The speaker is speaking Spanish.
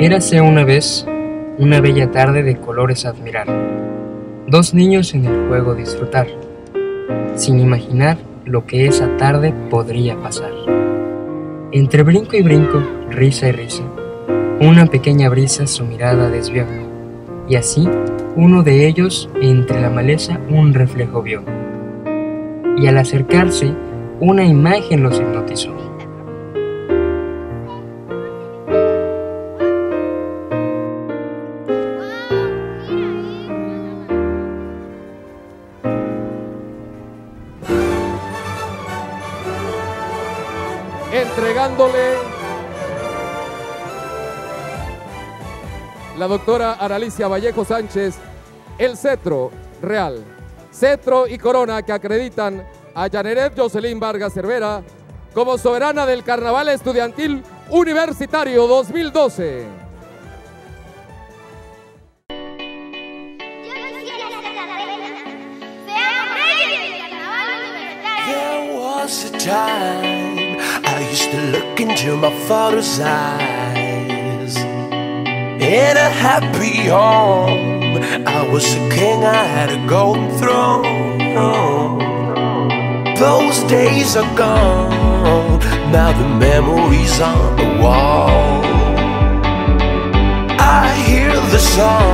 Érase una vez una bella tarde de colores a admirar, dos niños en el juego disfrutar, sin imaginar lo que esa tarde podría pasar. Entre brinco y brinco, risa y risa, una pequeña brisa su mirada desvió, y así uno de ellos entre la maleza un reflejo vio, y al acercarse una imagen los hipnotizó. Entregándole la doctora Analicia Vallejo Sánchez el cetro real, cetro y corona que acreditan a Yaneret Jocelyn Vargas Cervera como soberana del Carnaval Estudiantil Universitario 2012. There was a time I used look into my father's eyes. In a happy home, I was a king, I had a golden throne. Those days are gone, now the memories on the wall. I hear the songs